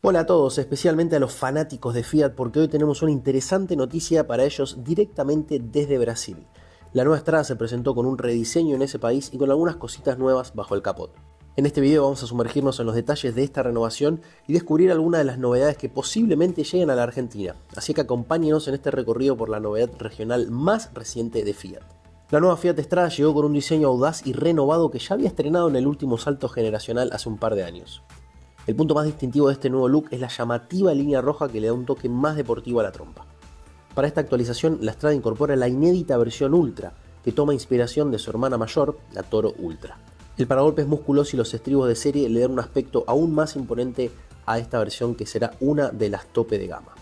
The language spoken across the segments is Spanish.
Hola a todos, especialmente a los fanáticos de Fiat, porque hoy tenemos una interesante noticia para ellos directamente desde Brasil. La nueva Strada se presentó con un rediseño en ese país y con algunas cositas nuevas bajo el capot. En este video vamos a sumergirnos en los detalles de esta renovación y descubrir algunas de las novedades que posiblemente lleguen a la Argentina, así que acompáñenos en este recorrido por la novedad regional más reciente de Fiat. La nueva Fiat Strada llegó con un diseño audaz y renovado que ya había estrenado en el último salto generacional hace un par de años. El punto más distintivo de este nuevo look es la llamativa línea roja que le da un toque más deportivo a la trompa. Para esta actualización, la Strada incorpora la inédita versión Ultra, que toma inspiración de su hermana mayor, la Toro Ultra. El paragolpes musculoso y los estribos de serie le dan un aspecto aún más imponente a esta versión que será una de las tope de gama.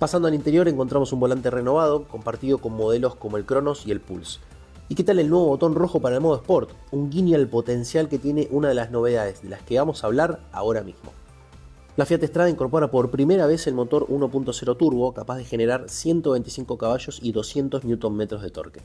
Pasando al interior encontramos un volante renovado, compartido con modelos como el Cronos y el Pulse, ¿Y qué tal el nuevo botón rojo para el modo Sport? Un guiño al potencial que tiene una de las novedades de las que vamos a hablar ahora mismo. La Fiat Strada incorpora por primera vez el motor 1.0 turbo capaz de generar 125 caballos y 200 Nm de torque.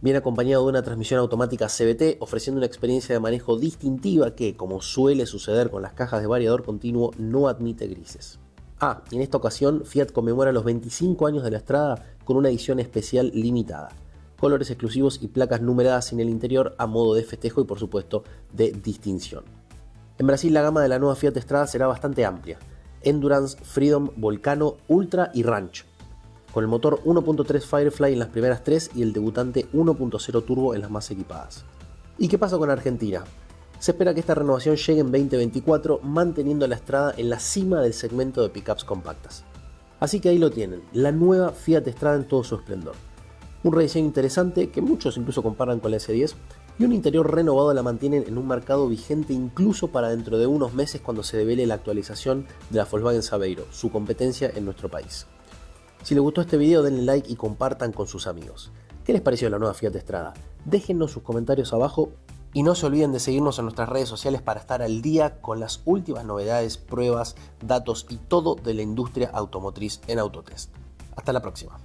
Viene acompañado de una transmisión automática CVT ofreciendo una experiencia de manejo distintiva que, como suele suceder con las cajas de variador continuo, no admite grises. Ah, y en esta ocasión Fiat conmemora los 25 años de la Strada con una edición especial limitada colores exclusivos y placas numeradas en el interior a modo de festejo y por supuesto de distinción. En Brasil la gama de la nueva Fiat Strada será bastante amplia. Endurance, Freedom, Volcano, Ultra y Ranch. Con el motor 1.3 Firefly en las primeras tres y el debutante 1.0 Turbo en las más equipadas. ¿Y qué pasa con Argentina? Se espera que esta renovación llegue en 2024 manteniendo la Strada en la cima del segmento de pickups compactas. Así que ahí lo tienen, la nueva Fiat Strada en todo su esplendor. Un rediseño interesante que muchos incluso comparan con la S10 y un interior renovado la mantienen en un mercado vigente incluso para dentro de unos meses cuando se revele la actualización de la Volkswagen Sabeiro, su competencia en nuestro país. Si les gustó este video denle like y compartan con sus amigos. ¿Qué les pareció la nueva Fiat Strada? Déjennos sus comentarios abajo y no se olviden de seguirnos en nuestras redes sociales para estar al día con las últimas novedades, pruebas, datos y todo de la industria automotriz en Autotest. Hasta la próxima.